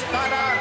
para